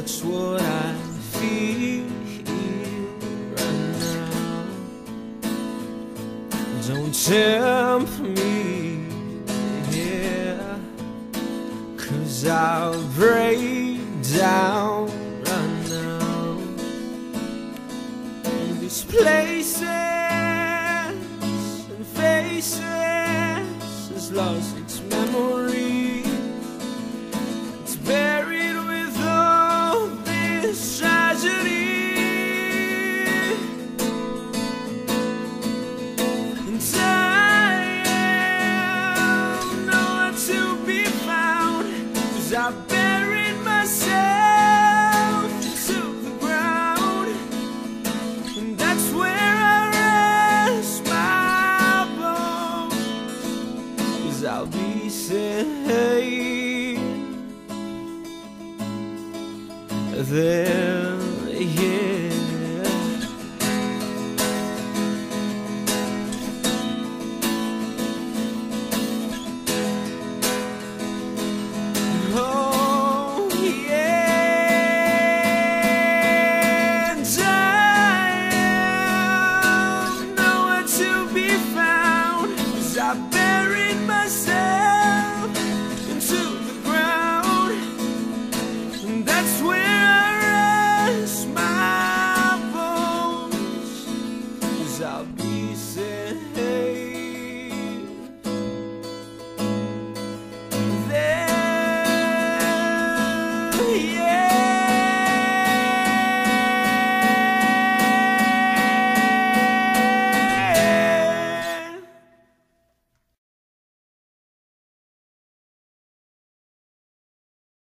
that's what I feel right now. Don't tempt me, yeah, cause I'll break down right now. And these places and faces has lost its memory. I buried myself to the ground, and that's where I rest my bones. 'Cause I'll be safe. There.